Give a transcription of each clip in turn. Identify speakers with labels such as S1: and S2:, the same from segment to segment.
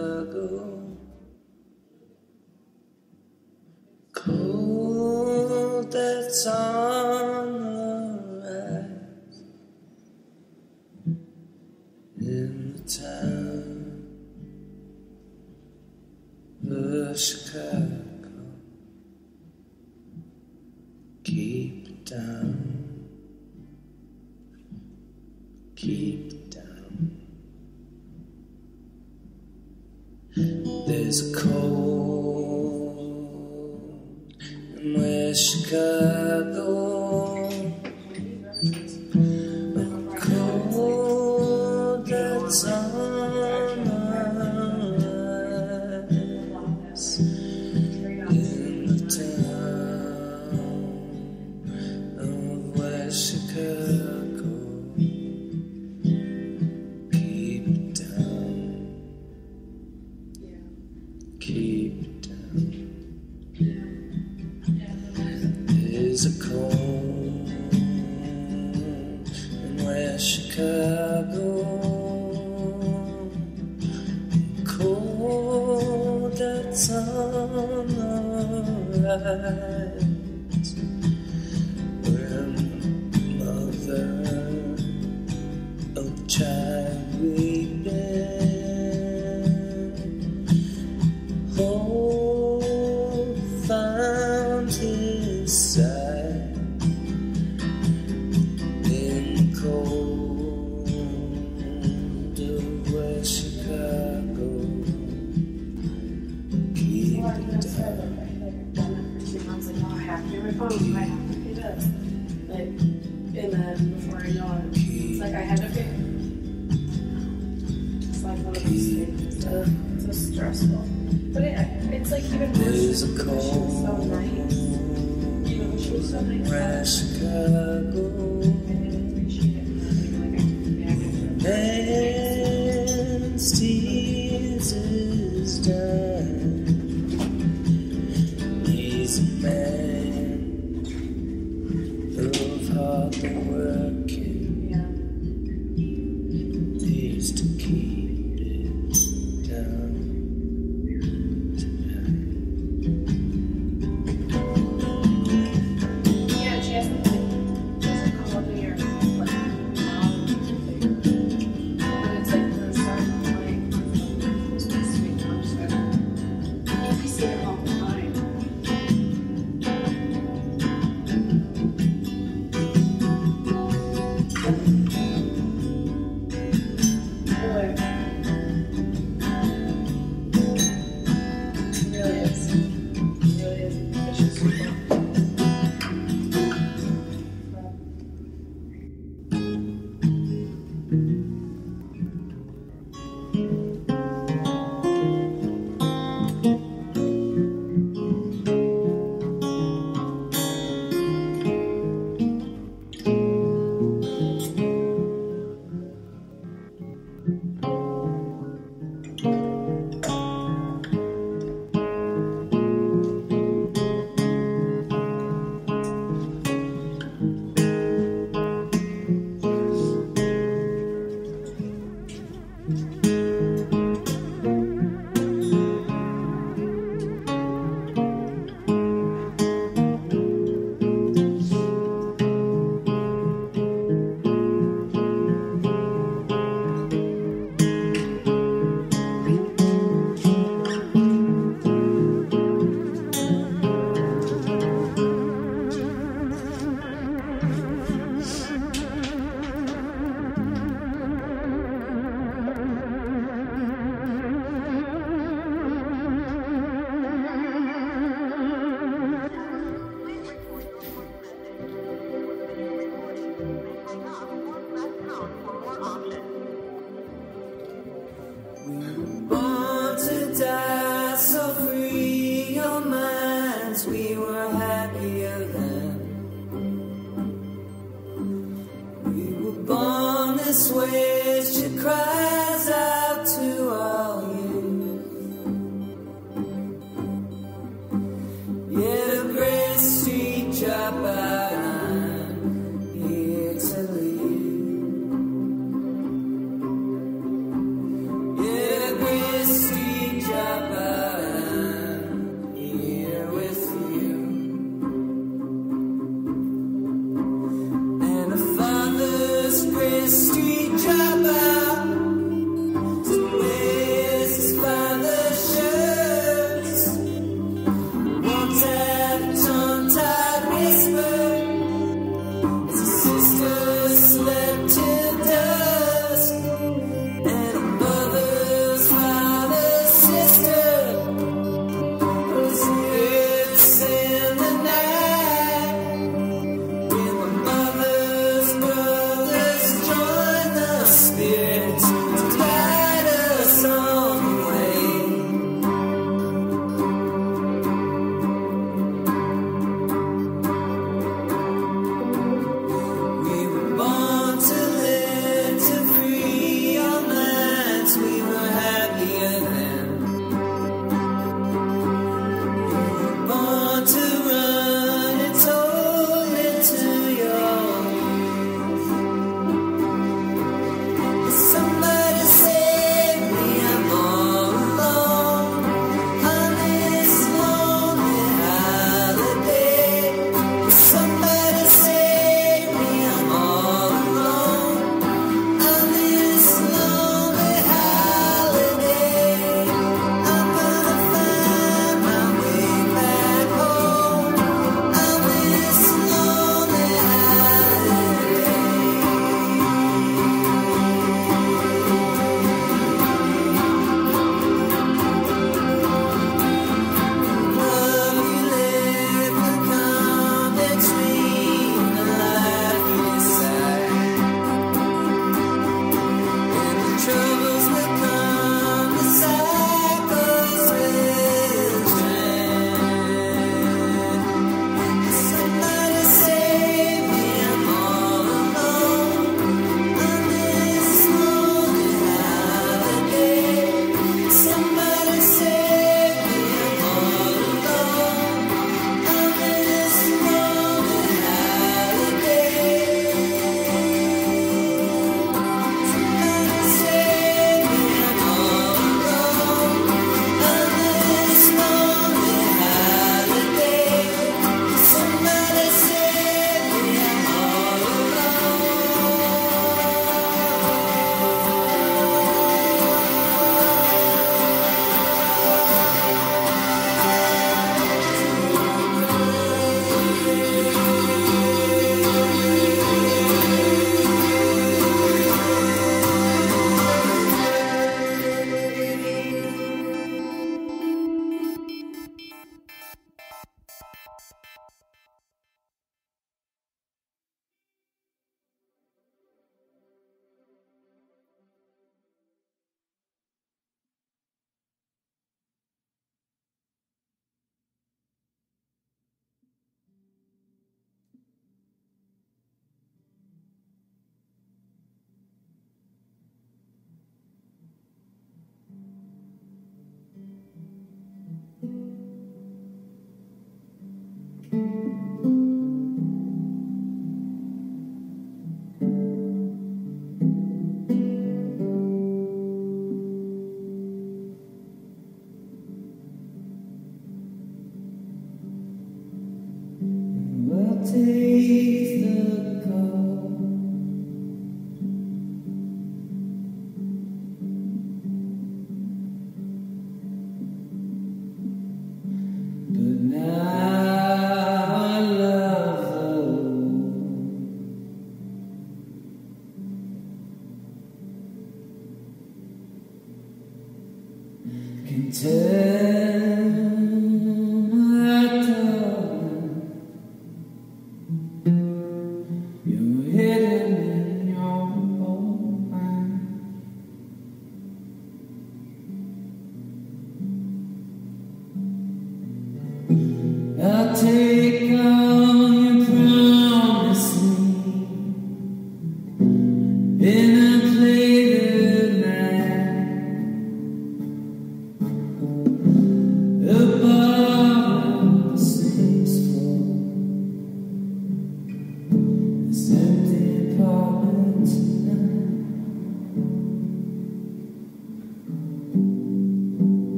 S1: ago. Cold that's on the rise in the town of Chicago. Keep it down. Keep There's a cold in Chicago. days are cold in West Chicago. Cold that's on the rise. sunrise Chicago.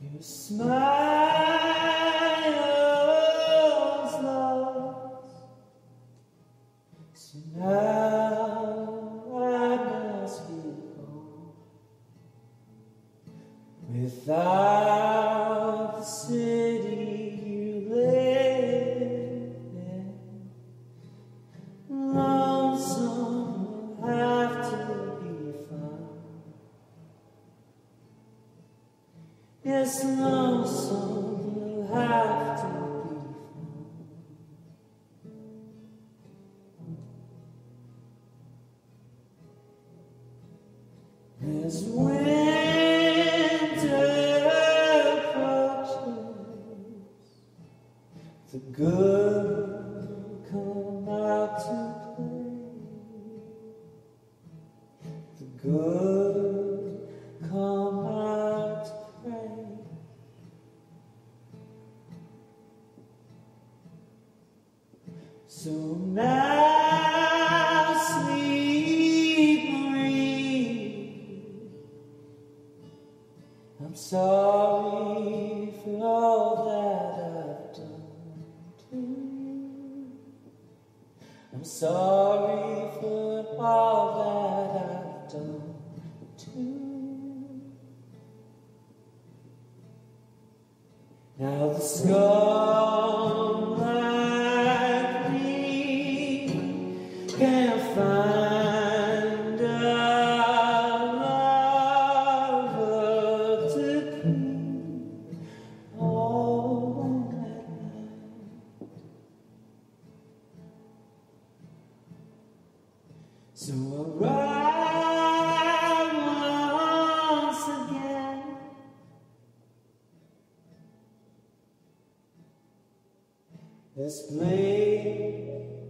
S1: Your smile's So now This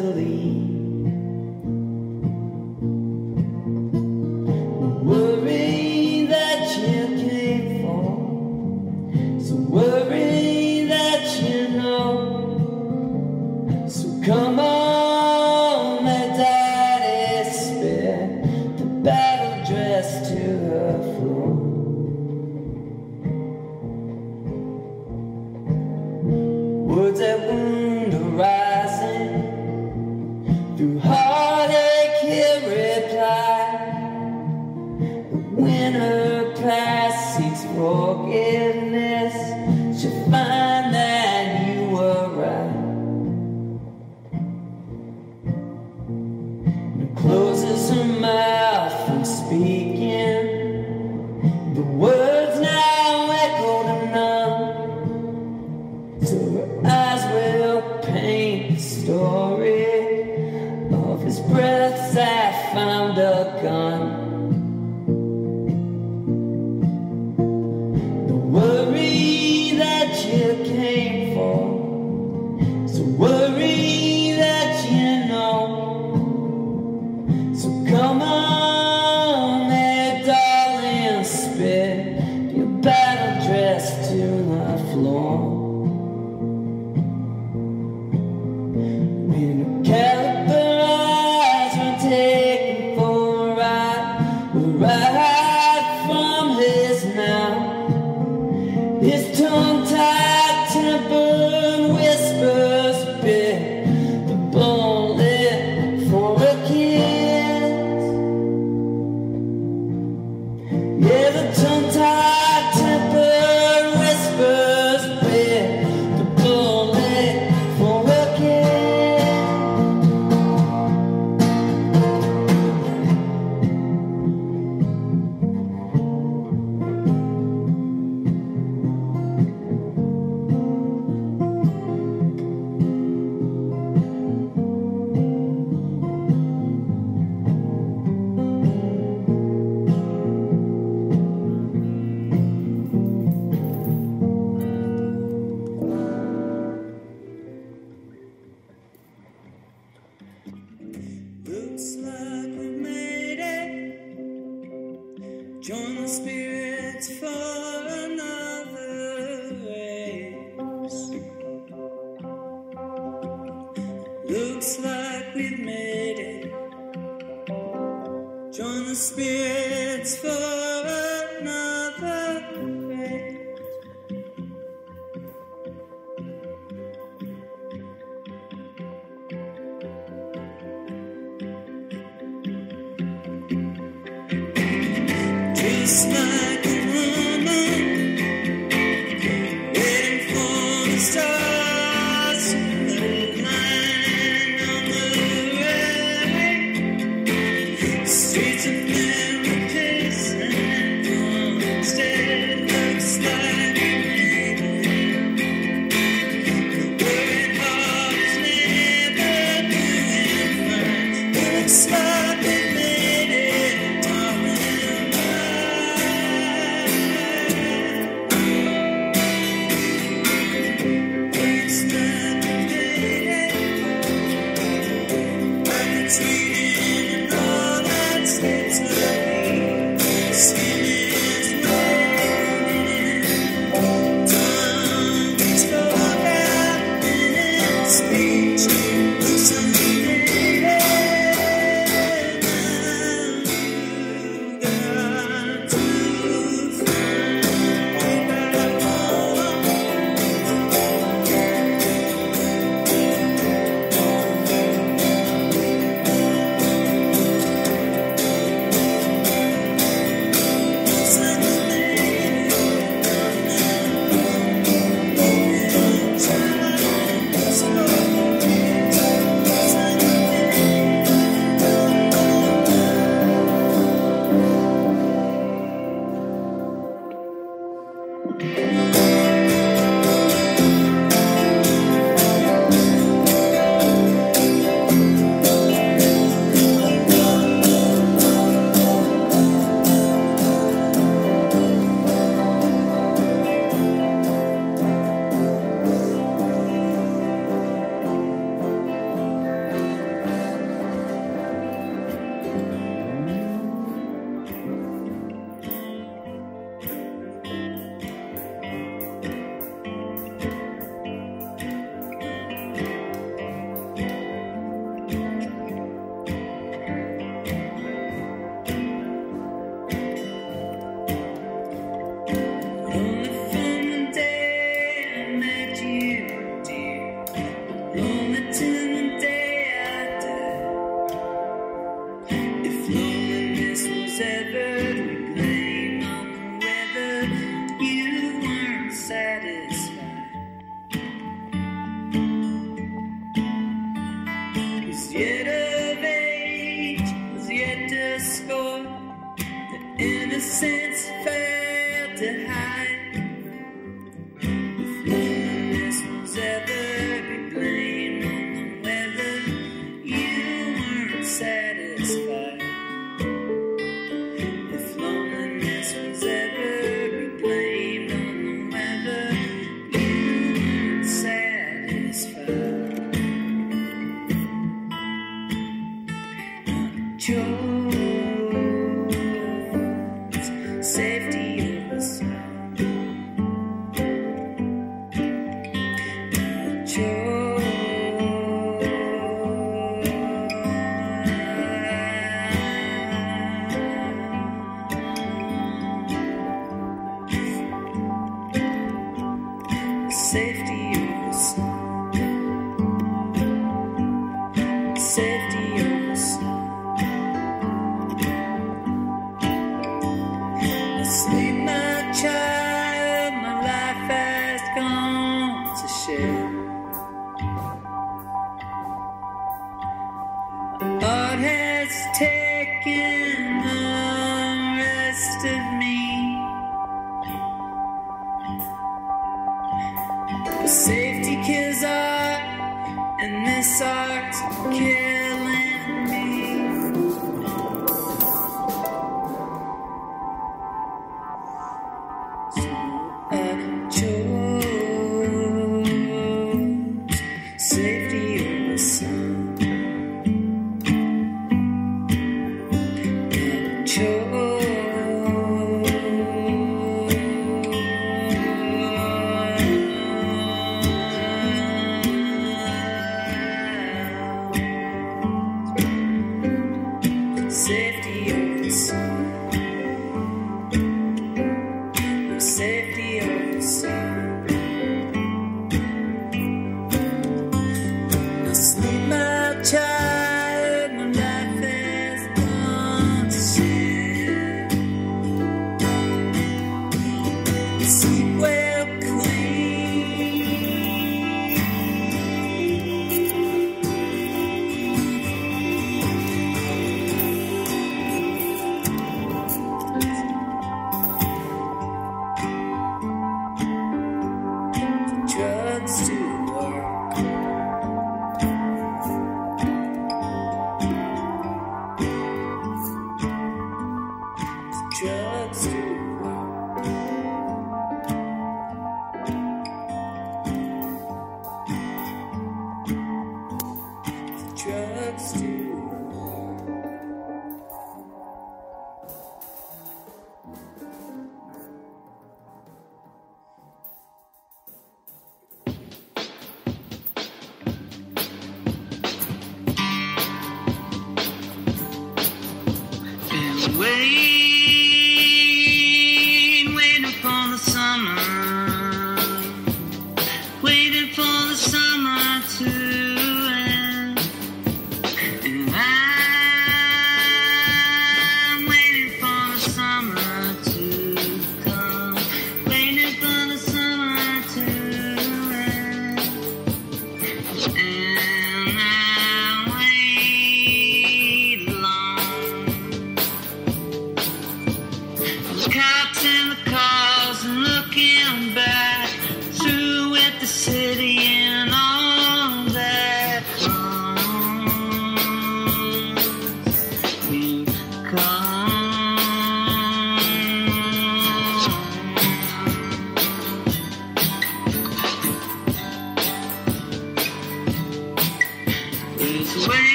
S1: lustily. around a gun. Jones,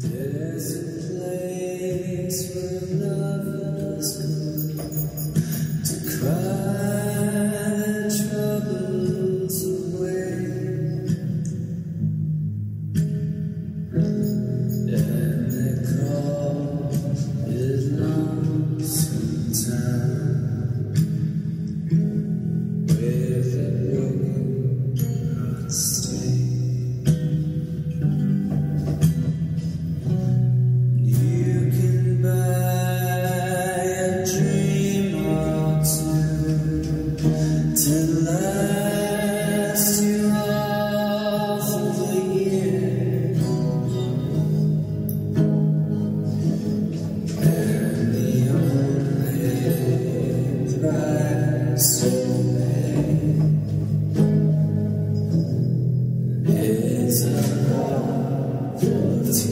S1: place where lovers go to cry 怎么能做？